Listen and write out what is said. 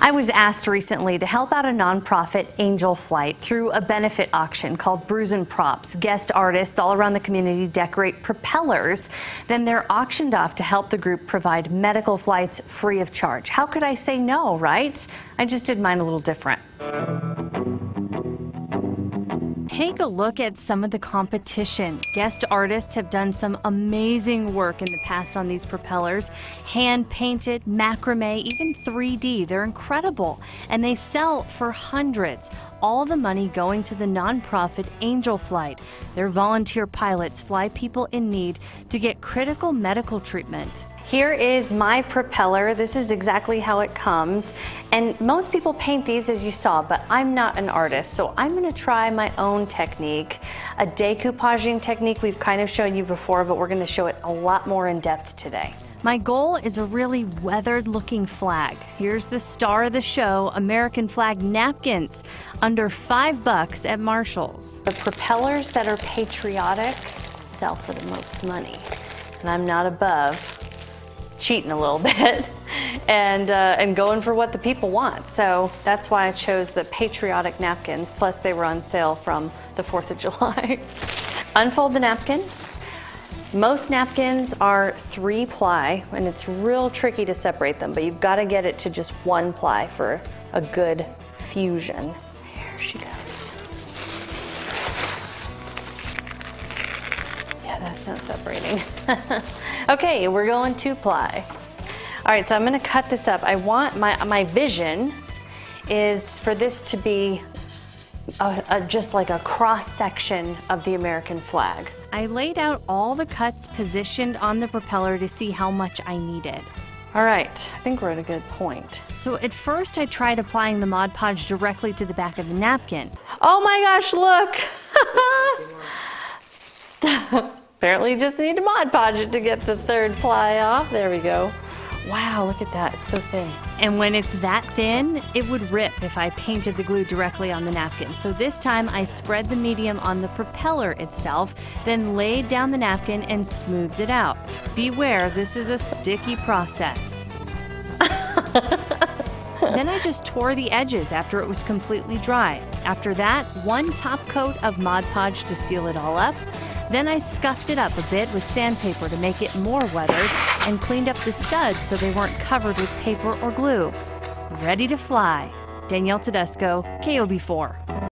I was asked recently to help out a nonprofit Angel Flight through a benefit auction called Brews and Props. Guest artists all around the community decorate propellers. Then they're auctioned off to help the group provide medical flights free of charge. How could I say no, right? I just did mine a little different. Take a look at some of the competition. Guest artists have done some amazing work in the past on these propellers. Hand painted, macrame, even 3D. They're incredible. And they sell for hundreds. All the money going to the nonprofit Angel Flight. Their volunteer pilots fly people in need to get critical medical treatment. Here is my propeller. This is exactly how it comes. And most people paint these as you saw, but I'm not an artist. So I'm gonna try my own technique, a decoupaging technique we've kind of shown you before, but we're gonna show it a lot more in depth today. My goal is a really weathered looking flag. Here's the star of the show, American flag napkins, under five bucks at Marshalls. The propellers that are patriotic sell for the most money. And I'm not above cheating a little bit and, uh, and going for what the people want. So that's why I chose the patriotic napkins, plus they were on sale from the 4th of July. Unfold the napkin. Most napkins are three ply and it's real tricky to separate them, but you've got to get it to just one ply for a good fusion. Here she goes. That's not separating. Okay, we're going two ply. All right, so I'm gonna cut this up. I want, my, my vision is for this to be a, a, just like a cross section of the American flag. I laid out all the cuts positioned on the propeller to see how much I needed. All right, I think we're at a good point. So at first I tried applying the Mod Podge directly to the back of the napkin. Oh my gosh, look! Apparently you just need to Mod Podge it to get the third ply off. There we go. Wow, look at that, it's so thin. And when it's that thin, it would rip if I painted the glue directly on the napkin. So this time I spread the medium on the propeller itself, then laid down the napkin and smoothed it out. Beware, this is a sticky process. then I just tore the edges after it was completely dry. After that, one top coat of Mod Podge to seal it all up, then I scuffed it up a bit with sandpaper to make it more weathered and cleaned up the studs so they weren't covered with paper or glue. Ready to fly. Danielle Tedesco, KOB4.